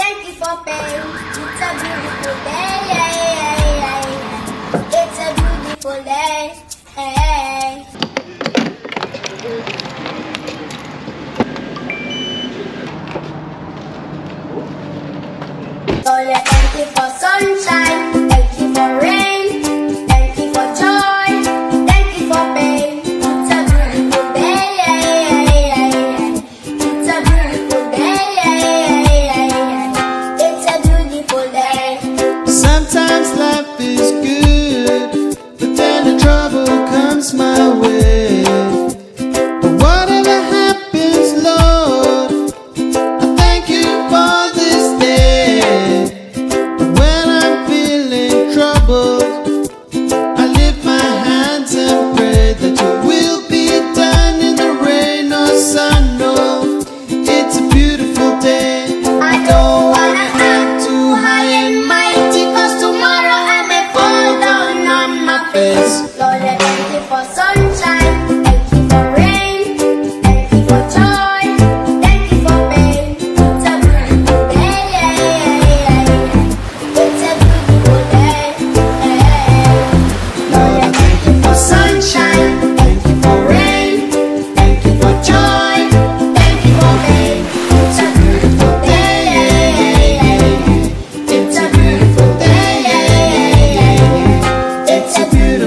Thank you for paying. It's a beautiful day. times like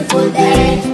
beautiful day.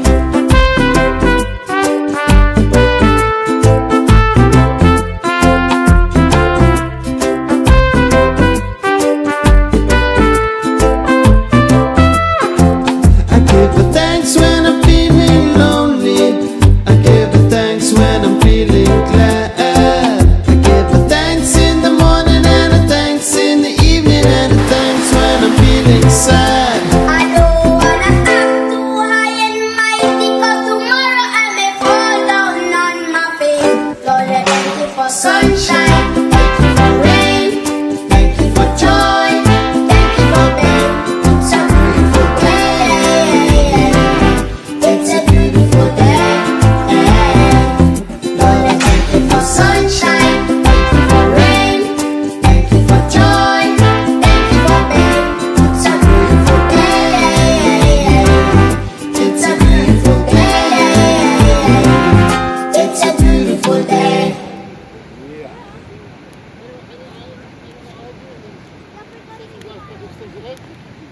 great.